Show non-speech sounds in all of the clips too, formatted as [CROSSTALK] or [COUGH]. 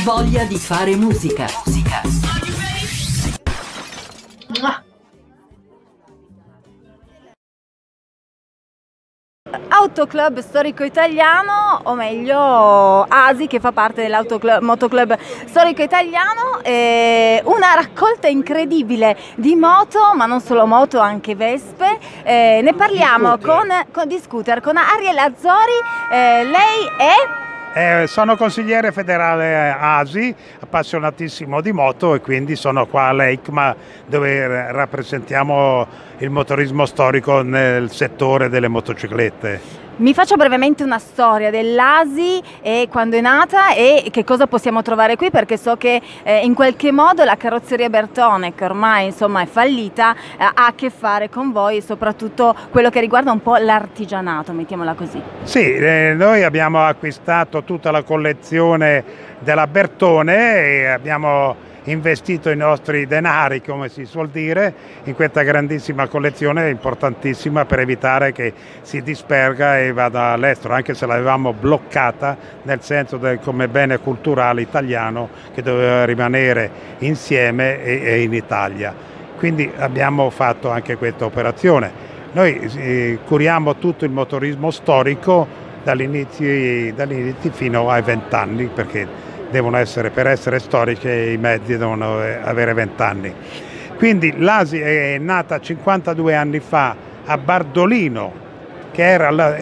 Voglia di fare musica. Musica. Autoclub storico italiano, o meglio ASI che fa parte dell'Autoclub storico italiano, una raccolta incredibile di moto, ma non solo moto, anche vespe. Eh, ne parliamo con, con, di scooter con Ariel Azzori, eh, lei è... Eh, sono consigliere federale ASI, appassionatissimo di moto e quindi sono qua all'EICMA dove rappresentiamo il motorismo storico nel settore delle motociclette. Mi faccio brevemente una storia dell'ASI e quando è nata e che cosa possiamo trovare qui perché so che eh, in qualche modo la carrozzeria Bertone che ormai insomma è fallita eh, ha a che fare con voi e soprattutto quello che riguarda un po' l'artigianato, mettiamola così. Sì, eh, noi abbiamo acquistato tutta la collezione della Bertone e abbiamo investito i nostri denari, come si suol dire, in questa grandissima collezione importantissima per evitare che si disperga e vada all'estero, anche se l'avevamo bloccata nel senso del, come bene culturale italiano che doveva rimanere insieme e, e in Italia. Quindi abbiamo fatto anche questa operazione. Noi eh, curiamo tutto il motorismo storico dall'inizio, dall'inizio fino ai vent'anni perché devono essere, per essere storiche i mezzi devono avere 20 anni. Quindi l'ASI è nata 52 anni fa a Bardolino, che era la,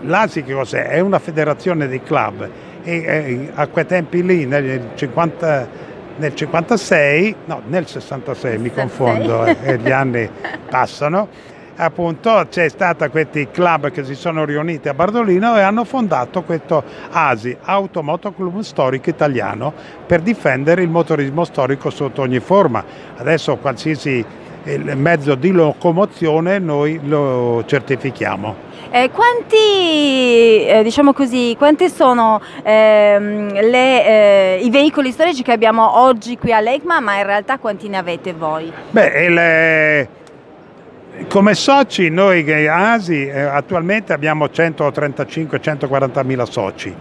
l'ASI che cos'è? È una federazione di club e a quei tempi lì nel 50 nel 56, no nel 66 mi confondo, eh, gli anni [LAUGHS] passano, appunto c'è stata questi club che si sono riuniti a Bardolino e hanno fondato questo ASI, Automoto Club Storico Italiano, per difendere il motorismo storico sotto ogni forma. Adesso qualsiasi mezzo di locomozione noi lo certifichiamo. Eh, quanti, eh, diciamo così, quanti sono ehm, le, eh, i veicoli storici che abbiamo oggi qui all'ECMA, ma in realtà quanti ne avete voi? Beh, il, come soci noi ASI eh, attualmente abbiamo 135-140 mila soci.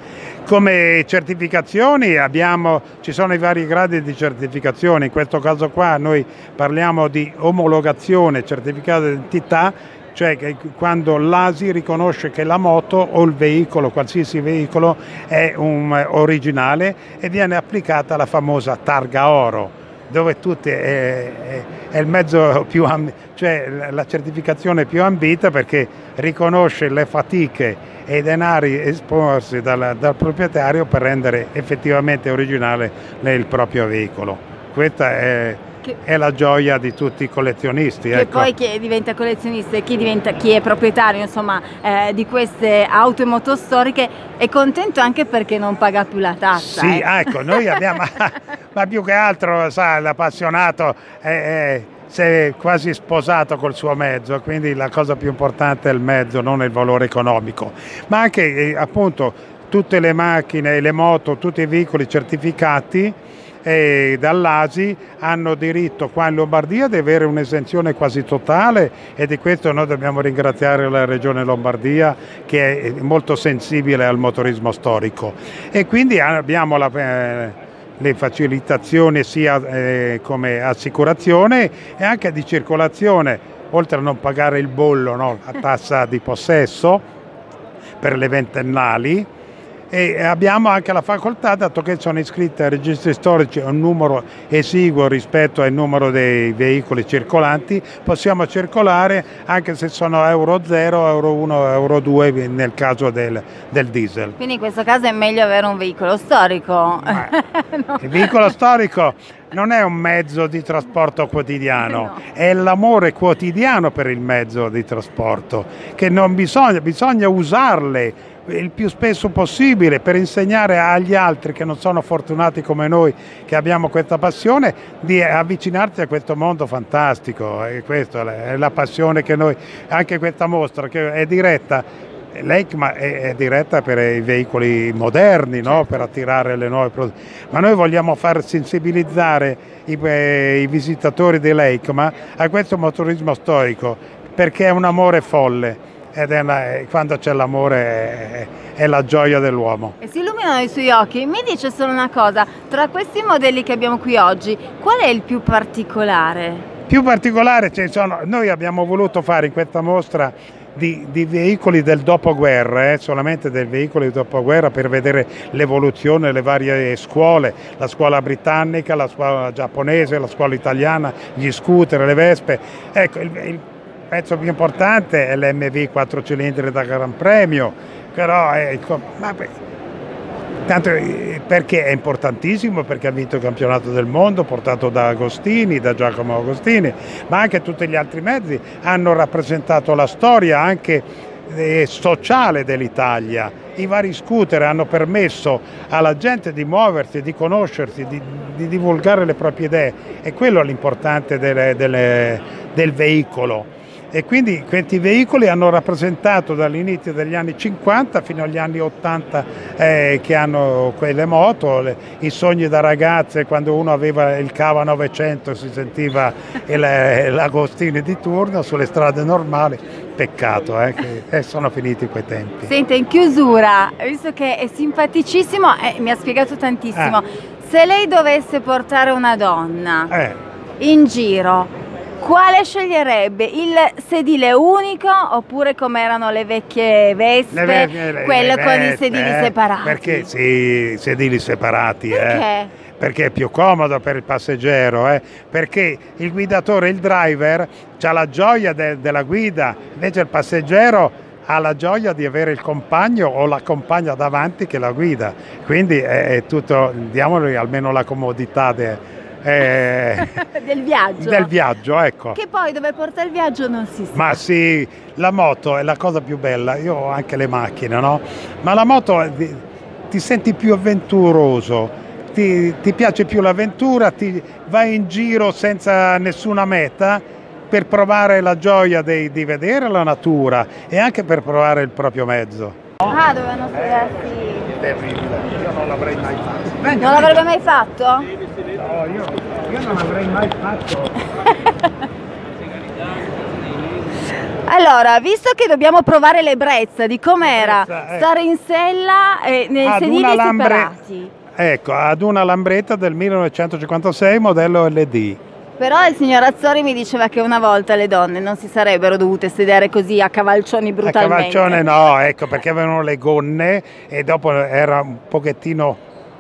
Come certificazioni abbiamo, ci sono i vari gradi di certificazione, in questo caso qua noi parliamo di omologazione, certificato di identità, cioè quando l'ASI riconosce che la moto o il veicolo, qualsiasi veicolo, è un originale e viene applicata la famosa targa oro dove tutti è, è, è, il mezzo più, cioè la certificazione più ambita perché riconosce le fatiche e i denari esposti dal, dal proprietario per rendere effettivamente originale il proprio veicolo. Questa è, che, è la gioia di tutti i collezionisti. Che ecco. poi chi diventa collezionista e chi, diventa, chi è proprietario insomma, eh, di queste auto e moto storiche è contento anche perché non paga più la tassa. Sì, eh. ecco, noi abbiamo, [LAUGHS] ma più che altro sa, l'appassionato è, è, si è quasi sposato col suo mezzo, quindi la cosa più importante è il mezzo, non il valore economico. Ma anche eh, appunto tutte le macchine, le moto, tutti i veicoli certificati e dall'ASI hanno diritto qua in Lombardia di avere un'esenzione quasi totale e di questo noi dobbiamo ringraziare la Regione Lombardia che è molto sensibile al motorismo storico. E quindi abbiamo la, eh, le facilitazioni sia eh, come assicurazione e anche di circolazione oltre a non pagare il bollo no, a tassa di possesso per le ventennali e abbiamo anche la facoltà, dato che sono iscritti ai registri storici un numero esiguo rispetto al numero dei veicoli circolanti, possiamo circolare anche se sono Euro 0, Euro 1, Euro 2 nel caso del, del diesel. Quindi in questo caso è meglio avere un veicolo storico. [LAUGHS] no. Il veicolo storico non è un mezzo di trasporto quotidiano, no. è l'amore quotidiano per il mezzo di trasporto, che non bisogna, bisogna usarle il più spesso possibile per insegnare agli altri che non sono fortunati come noi, che abbiamo questa passione, di avvicinarsi a questo mondo fantastico. E questa è la passione che noi, anche questa mostra che è diretta l'EICMA è, diretta per i veicoli moderni, no? per attirare le nuove produzioni, ma noi vogliamo far sensibilizzare i, i visitatori dell'EICMA a questo motorismo storico perché è un amore folle ed è una- è- quando c'è l'amore è, è la gioia dell'uomo. E si illuminano i suoi occhi. Mi dice solo una cosa, tra questi modelli che abbiamo qui oggi, qual è il più particolare? Più particolare, ci sono, noi abbiamo voluto fare in questa mostra di, di veicoli del dopoguerra, eh, solamente dei veicoli del dopoguerra per vedere l'evoluzione delle varie scuole, la scuola britannica, la scuola giapponese, la scuola italiana, gli scooter, le vespe. Ecco, il, il pezzo più importante è l'MV 4 cilindri da Gran Premio, però ecco, vabbè, Tanto eh, perché è importantissimo, perché ha vinto il campionato del mondo portato da Agostini, da Giacomo Agostini, ma anche tutti gli altri mezzi hanno rappresentato la storia anche eh, sociale dell'Italia. I vari scooter hanno permesso alla gente di muoversi, di conoscersi, di, di divulgare le proprie idee e quello è l'importante delle- delle- del veicolo e quindi questi veicoli hanno rappresentato dall'inizio degli anni 50 fino agli anni 80 eh, che hanno quelle moto, le- i sogni da ragazze quando uno aveva il Cava 900 si sentiva [LAUGHS] il- l'Agostini di turno sulle strade normali, peccato eh, che eh, sono finiti quei tempi. Sente, in chiusura, visto che è simpaticissimo e mi ha spiegato tantissimo, se lei dovesse portare una donna Eh, in giro, quale sceglierebbe? Il sedile unico oppure come erano le vecchie Vespe, le vecchie- le- quello le con i veste, sedili eh, separati? Perché sì, sedili separati. eh. Perché? perché è più comodo per il passeggero, eh, perché il guidatore, il driver, ha la gioia de- della guida, invece il passeggero ha la gioia di avere il compagno o la compagna davanti che la guida. Quindi è, è tutto, diamogli almeno la comodità de- eh, [LAUGHS] Del viaggio. del viaggio, ecco. Che poi dove porta il viaggio non si sa. Ma sì, la moto è la cosa più bella, io ho anche le macchine, no? Ma la moto ti senti più avventuroso, ti, ti piace più l'avventura, ti vai in giro senza nessuna meta per provare la gioia di, di vedere la natura e anche per provare il proprio mezzo. Ah, dovevano studiarsi. Terribile, io non l'avrei mai fatto. Non l'avrebbe mai fatto? No, io, io non l'avrei mai fatto. [LAUGHS] Allora, visto che dobbiamo provare l'ebbrezza di com'era ecco. stare in sella e nei Ad sedili lambre- separati. Ecco, ad una lambretta del 1956 modello LD. Però il signor Azzori mi diceva che una volta le donne non si sarebbero dovute sedere così a cavalcioni A brutalmente. cavalcione no, [LAUGHS] ecco perché avevano le gonne e dopo era un pochettino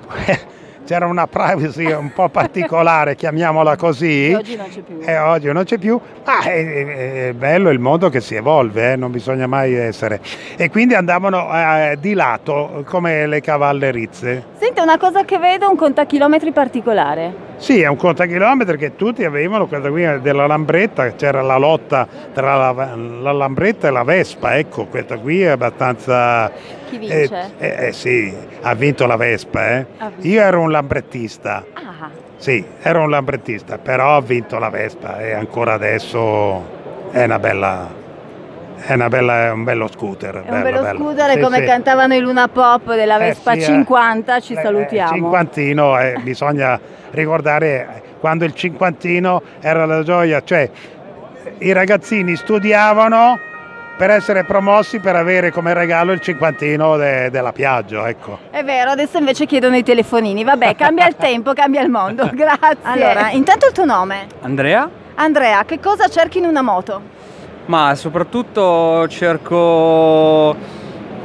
[LAUGHS] c'era una privacy un po' particolare, chiamiamola così. Che oggi non c'è più. E oggi non c'è più, ma è, è- è bello il mondo che si evolve, eh, non bisogna mai essere. E quindi andavano eh, di lato come le cavallerizze. Senti, una cosa che vedo, un contachilometri particolare. Sì, è un contachilometri che tutti avevano, questa qui della Lambretta, c'era la lotta tra la, la Lambretta e la Vespa, ecco, questa qui è abbastanza... Chi vince? Eh, eh, eh, sì, ha vinto la Vespa, eh. Ha vinto. Io ero un lambrettista, Ah, sì, ero un lambrettista, però ho vinto la Vespa e ancora adesso è una bella... È, una bella, è un bello scooter. è un bello scooter Sì, come sì. cantavano i Luna Pop della Eh, Vespa sì, eh. 50, ci Eh, salutiamo. eh, cinquantino, eh, bisogna ricordare quando il cinquantino era la gioia, cioè i ragazzini studiavano per essere promossi per avere come regalo il cinquantino de- della Piaggio, ecco. È vero, adesso invece chiedono i telefonini. Vabbè, cambia il [LAUGHS] tempo, cambia il mondo. [LAUGHS] Grazie. Allora, intanto il tuo nome? Andrea? Andrea, che cosa cerchi in una moto? Ma soprattutto cerco,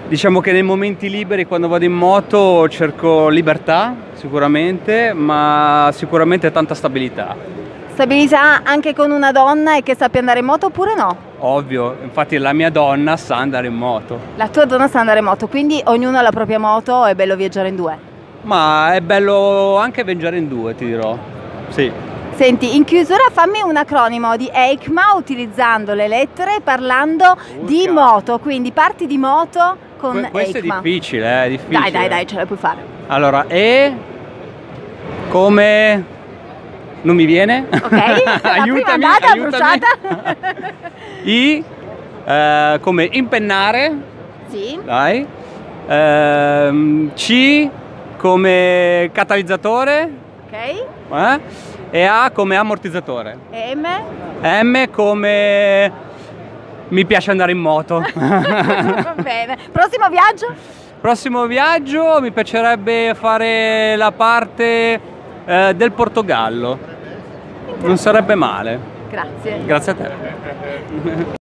diciamo che nei momenti liberi quando vado in moto cerco libertà sicuramente, ma sicuramente tanta stabilità. Stabilità anche con una donna e che sappia andare in moto oppure no? Ovvio, infatti la mia donna sa andare in moto, La tua donna sa andare in moto, quindi ognuno ha la propria moto, è bello viaggiare in due. ma è bello anche viaggiare in due, ti dirò. Sì. Senti, in chiusura fammi un acronimo di EICMA utilizzando le lettere parlando di Urca. moto, quindi parti di moto con Que- questo EICMA. è difficile, eh, è difficile. Dai, dai, dai, ce la puoi fare. Allora, E come... Non mi viene? Ok? [LAUGHS] La prima aiutami, aiutami. [LAUGHS] I eh, come impennare, sì. dai. Ehm, C come catalizzatore Ok. eh? E A come ammortizzatore. E M. M come Mi piace andare in moto. [LAUGHS] [LAUGHS] Va bene. Prossimo viaggio? Prossimo viaggio mi piacerebbe fare la parte eh, del Portogallo. Non sarebbe male. Grazie. Grazie a te. [LAUGHS]